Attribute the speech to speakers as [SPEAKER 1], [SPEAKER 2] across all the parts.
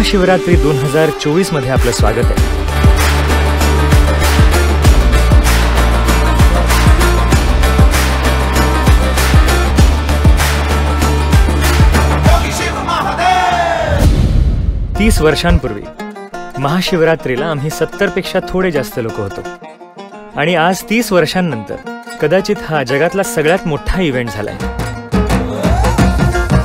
[SPEAKER 1] महाशिवरात्री दोन हजार चोवीसमध्ये आपलं स्वागत आहे. तीस वर्षांपूर्वी महाशिवरात्रीला आम्ही सत्तरपेक्षा थोडे जास्त लोक होतो. आणि आज तीस वर्षांनंतर कदाचित हा जगातला सगळ्यात मोठा इव्हेंट झालाय.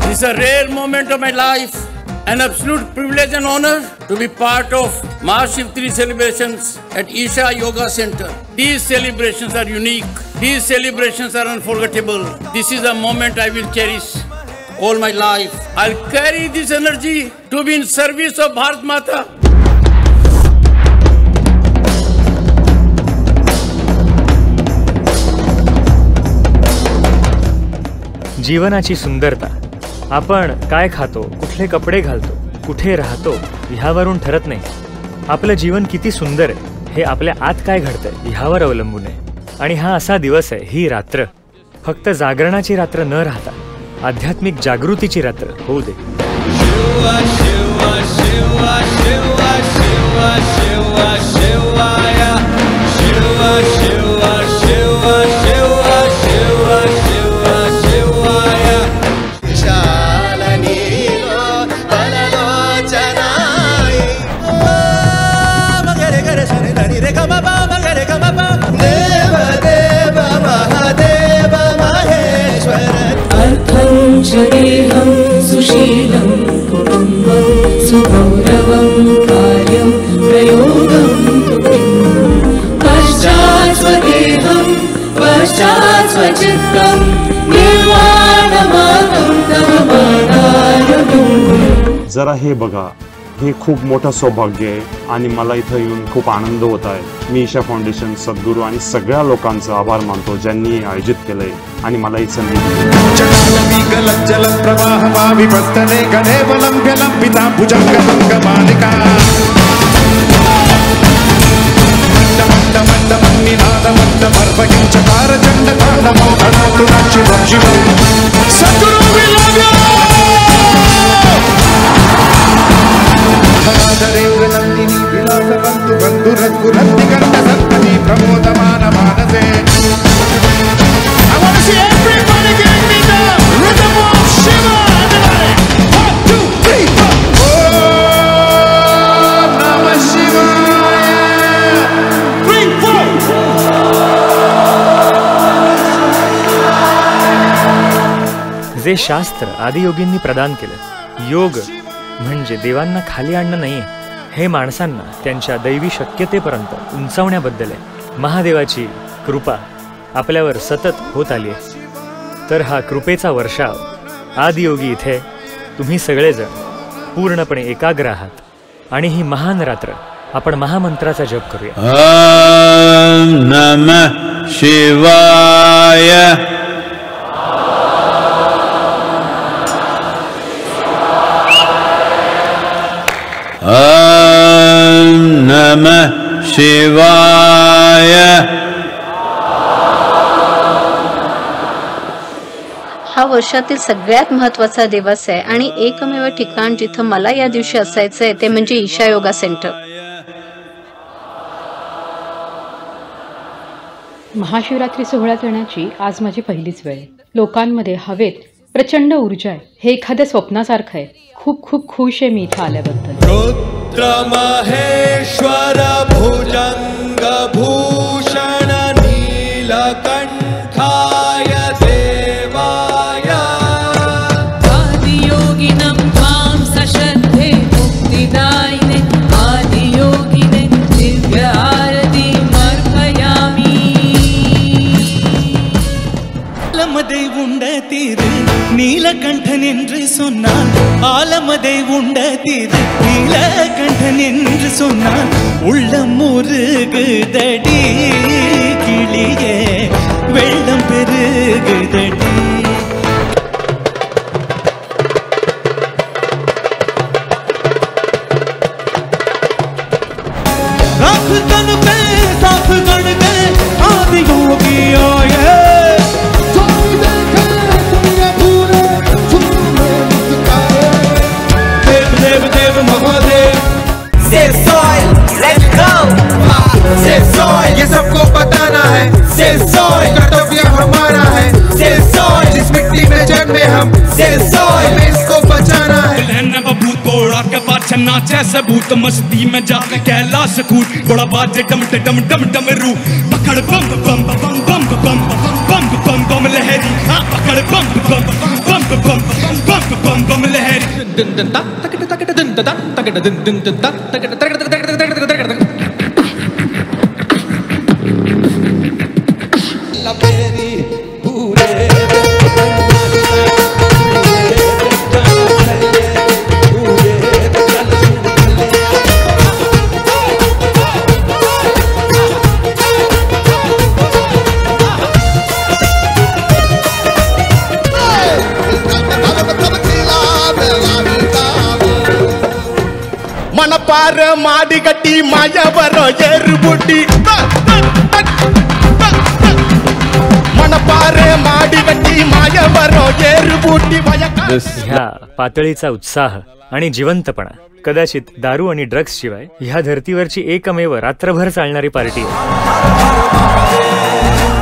[SPEAKER 2] It's a rare moment of my life an absolute privilege and honor to be part of Mahashivratri celebrations at Isha Yoga Center. These celebrations are unique. These celebrations are unforgettable. This is a moment I will cherish all my life. I'll carry this energy to be in service of Bharat Mata.
[SPEAKER 1] जीवनाची सुंदरता आपण काय खातो कुठले कपडे घालतो कुठे राहतो ह्यावरून ठरत नाही. आपलं जीवन किती सुंदर आहे हे आपल्या आत काय घडतं ह्यावर अवलंबून आहे. आणि हा असा दिवस आहे ही रात्र. फक्त जागरणाची रात्र न राहता आध्यात्मिक जागृतीची रात्र होऊ दे.
[SPEAKER 3] शिवा शिवा शिवा शिवा शिवा. मानानुगुणम्
[SPEAKER 4] जरा हे बघा हे खूप मोठं सौभाग्य आहे आणि मला इथं येऊन खूप आनंद होत आहे. मी ईशा फाउंडेशन सद्गुरू आणि सगळ्या लोकांचा आभार मानतो ज्यांनी आयोजित केलंय आणि मला ही संधी दिली.
[SPEAKER 1] जे शास्त्र आदियोगींनी प्रदान केलं योग म्हणजे देवांना खाली आणणं नाही हे माणसांना त्यांच्या दैवी शक्यतेपर्यंत उंचावण्याबद्दल आहे. महादेवाची कृपा आपल्यावर सतत होत आली आहे. तर हा कृपेचा वर्षाव आदियोगी इथे तुम्ही सगळेजण पूर्णपणे एकाग्र आहात. आणि ही महान रात्र आपण महामंत्राचा जप करूया.
[SPEAKER 5] नम नमः शिवाय. ॐ नमः शिवाय।
[SPEAKER 6] हा वर्षातील सगळ्यात महत्त्वाचा दिवस आहे आणि एकमेव ठिकाण जिथं मला या दिवशी असायचं आहे ते म्हणजे ईशा योगा सेंटर.
[SPEAKER 7] महाशिवरात्री सोहळ्यात येण्याची आज माझी पहिलीच वेळ. आहे लोकांमध्ये हवेत प्रचंड ऊर्जा आहे. हे एखाद्या स्वप्नासारखं आहे. खूप खूप खुश आहे मी इथं आल्याबद्दल.
[SPEAKER 8] रुद्रमहेश्वर भुजङ्गभू நீலகண்டன் என்று சொன்னான். ஆலமதை உண்ட தீரு நீலகண்டன் என்று சொன்னான். உள்ள முருகுதடி கிளியே வெள்ளம் பெருகுதடி सेल सॉय कर्तव्य हमारा है सेल सॉय जिस मिट्टी में जन्मे हम
[SPEAKER 9] सेल सॉय में इसको बचाना है
[SPEAKER 10] घोड़ा के बादशाह सबूत मस्ती में जा कहला सकूत बड़ा बाजे डम डम डम डम रू पकड़ बम बम बम बम बम बम बम बम लहरी हाँ पकड़ बम बम बम बम बम बम बम लहरी
[SPEAKER 9] दिन दिन तक तक तक दिन तक तक दिन दिन तक तक तक तक మాడిగట్టి మాయవరో ఎరుబుడ్డి
[SPEAKER 1] ह्या पातळीचा उत्साह आणि जिवंतपणा कदाचित दारू आणि ड्रग्स शिवाय ह्या धर्तीवरची एकमेव रात्रभर चालणारी पार्टी. आहे